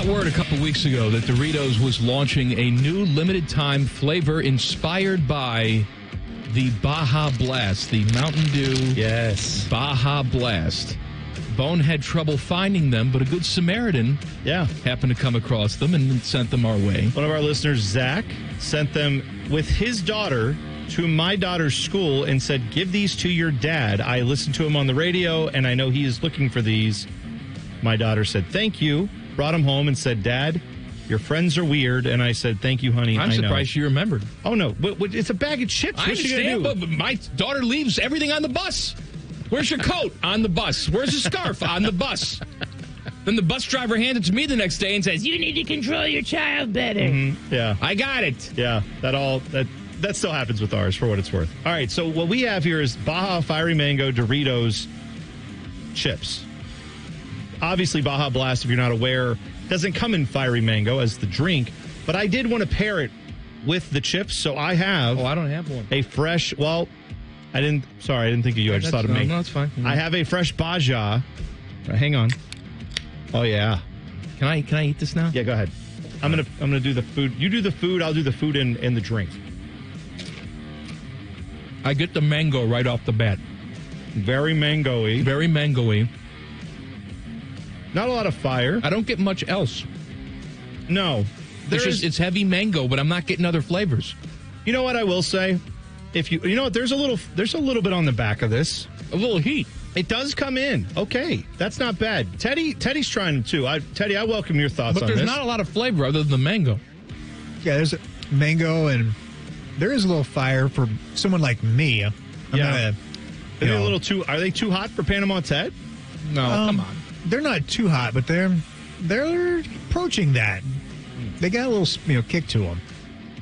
got word a couple weeks ago that Doritos was launching a new limited time flavor inspired by the Baja Blast, the Mountain Dew Yes. Baja Blast. Bone had trouble finding them, but a good Samaritan Yeah. happened to come across them and sent them our way. One of our listeners, Zach, sent them with his daughter to my daughter's school and said, Give these to your dad. I listened to him on the radio and I know he is looking for these. My daughter said, Thank you. Brought him home and said, Dad, your friends are weird. And I said, Thank you, honey. I'm I know." surprised you remembered. Oh, no. But, but it's a bag of chips. I What's understand, do? but my daughter leaves everything on the bus. Where's your coat? on the bus. Where's the scarf? on the bus. Then the bus driver hands it to me the next day and says, "You need to control your child better." Mm-hmm. Yeah. I got it. Yeah, that all that that still happens with ours for what it's worth. All right, so what we have here is Baja Fiery Mango Doritos chips. Obviously, Baja Blast, if you're not aware, doesn't come in fiery mango as the drink, but I did want to pair it with the chips, so I have Oh, I don't have one. a fresh. Well, I didn't. Sorry, I didn't think of you. I just That's- thought of no, me. No, it's fine. I have a fresh Baja. Right, hang on. Oh yeah, Can I can I eat this now? yeah. Go ahead. I'm gonna I'm gonna do the food. You do the food. I'll do the food and, and the drink. I get the mango right off the bat. Very mangoey. Very mangoey. Not a lot of fire. I don't get much else. No. There It's is, it's heavy mango, but I'm not getting other flavors. you know what I will say? If you you know what, there's a little there's a little bit on the back of this. A little heat. It does come in. Okay. That's not bad. Teddy Teddy's trying them too. I Teddy, I welcome your thoughts But on there's this. not a lot of flavor other than the mango. Yeah, there's a mango, and there is a little fire for someone like me. I'm Yeah. not a, are you they a little too are they too hot for Panama Ted? No, um, come on. They're not too hot, but they're they're approaching that. They got a little you know kick to them.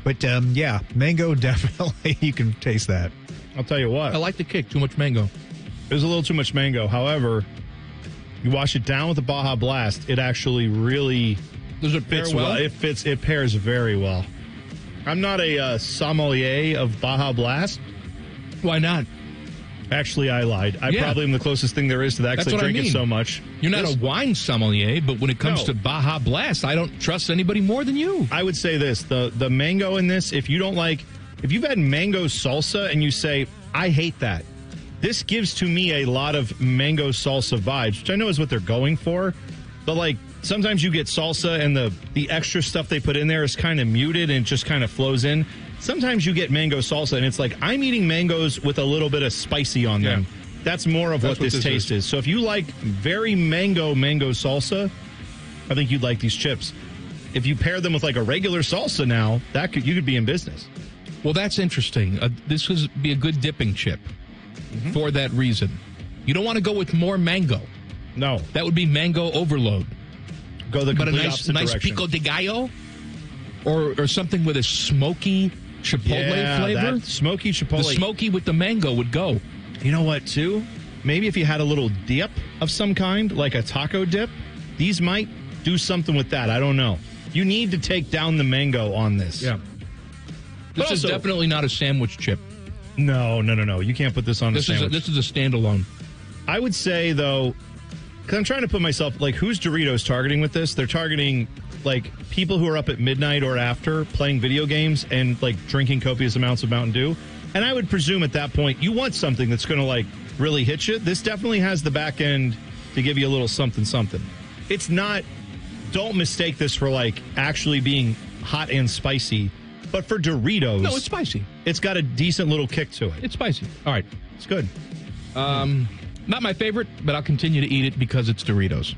But um, yeah, mango definitely you can taste that. I'll tell you what. I like the kick. Too much mango. There's a little too much mango. However, you wash it down with the Baja Blast, it actually really Does it fits well? well. It fits. It pairs very well. I'm not a uh, sommelier of Baja Blast. Why not? Actually, I lied. I Yeah. probably am the closest thing there is to that because I what I drink it mean. so much. You're not This- a wine sommelier, but when it comes No. to Baja Blast, I don't trust anybody more than you. I would say this: the the mango in this. If you don't like, if you've had mango salsa and you say I hate that, this gives to me a lot of mango salsa vibes, which I know is what they're going for. But like sometimes you get salsa and the the extra stuff they put in there is kind of muted and just kind of flows in. Sometimes you get mango salsa and it's like I'm eating mangoes with a little bit of spicy on them. Yeah. That's more of That's what this, this taste is. is. So if you like very mango mango salsa, I think you'd like these chips. If you pair them with like a regular salsa now, that could you could be in business. Well, that's interesting. Uh, this would be a good dipping chip Mm-hmm. for that reason. You don't want to go with more mango. No, That would be mango overload. go the But a nice, nice direction. pico de gallo, or or something with a smoky chipotle yeah, flavor. smoky smoky the smoky with the mango would go. You know what? Too, maybe if you had a little dip of some kind, like a taco dip, these might do something with that. I don't know. You need to take down the mango on this. Yeah. This is definitely not a sandwich chip. No, no, no, no. You can't put this on This a is a, sandwich. this is a standalone. I would say though, because I'm trying to put myself like, who's Doritos targeting with this? They're targeting like people who are up at midnight or after playing video games and like drinking copious amounts of Mountain Dew. And I would presume at that point you want something that's going to like really hit you. This definitely has the back end to give you a little something something. It's not. Don't mistake this for like actually being hot and spicy, but for Doritos, No, it's spicy. it's got a decent little kick to it. It's spicy. All right. It's good. Um, not my favorite, but I'll continue to eat it because it's Doritos.